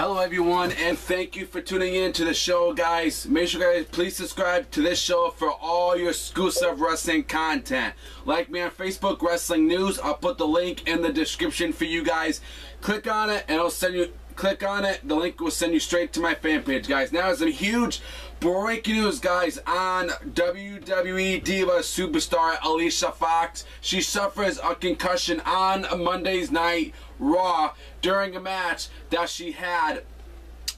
Hello everyone and thank you for tuning in to the show guys. Make sure guys please subscribe to this show for all your exclusive wrestling content. Like me on Facebook Wrestling News. I'll put the link in the description for you guys. Click on it and it'll send you click on it. The link will send you straight to my fan page guys. Now some huge breaking news guys on WWE Diva superstar Alicia Fox. She suffers a concussion on Monday's night Raw during a match that she had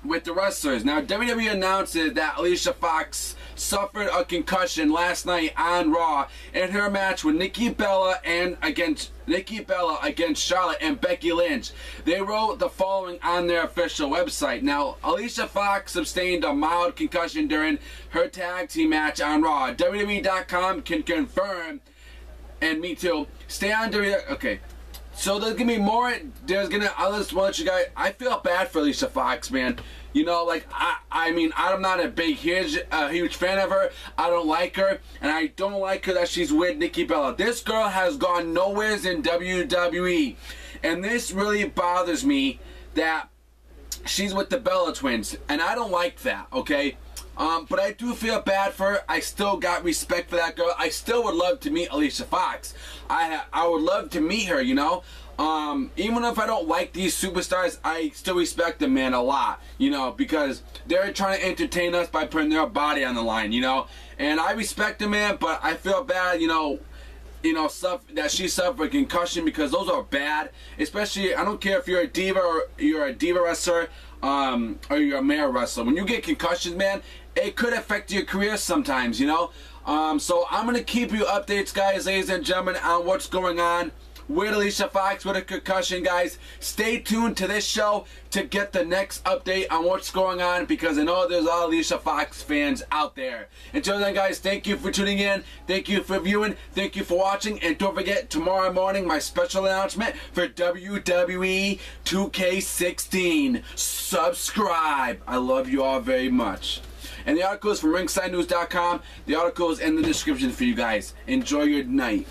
with the wrestlers. Now, WWE announces that Alicia Fox suffered a concussion last night on Raw in her match with Nikki Bella and against Nikki Bella against Charlotte and Becky Lynch. They wrote the following on their official website. Now, Alicia Fox sustained a mild concussion during her tag team match on Raw. WWE.com can confirm, and me too. Stay on WWE. Okay. So there's gonna be more. There's gonna. I'll just want you guys. I feel bad for Lisa Fox, man. You know, like I. I mean, I'm not a big, huge, huge fan of her. I don't like her, and I don't like her that she's with Nikki Bella. This girl has gone nowheres in WWE, and this really bothers me that she's with the Bella twins, and I don't like that. Okay. Um, but I do feel bad for her. I still got respect for that girl. I still would love to meet Alicia Fox. I I would love to meet her, you know. Um, even if I don't like these superstars, I still respect them, man, a lot, you know, because they're trying to entertain us by putting their body on the line, you know. And I respect them, man, but I feel bad, you know, you know, stuff that she suffered concussion because those are bad. Especially, I don't care if you're a diva or you're a diva wrestler um, or you're a male wrestler. When you get concussions, man, it could affect your career sometimes, you know. Um, so I'm going to keep you updates, guys, ladies and gentlemen, on what's going on with Alicia Fox with a concussion, guys. Stay tuned to this show to get the next update on what's going on because I know there's all Alicia Fox fans out there. Until then, guys, thank you for tuning in. Thank you for viewing. Thank you for watching. And don't forget, tomorrow morning, my special announcement for WWE 2K16. Subscribe. I love you all very much. And the article is from ringsidenews.com. The article is in the description for you guys. Enjoy your night.